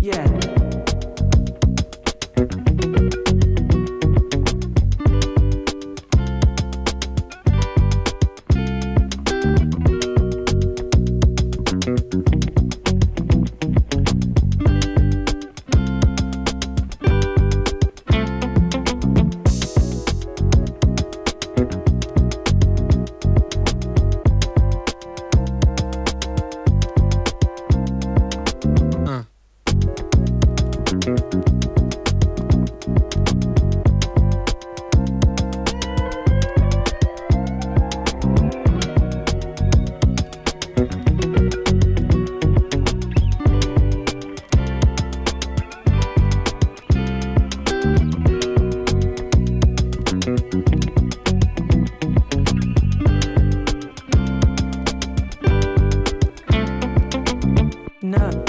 Yeah. No.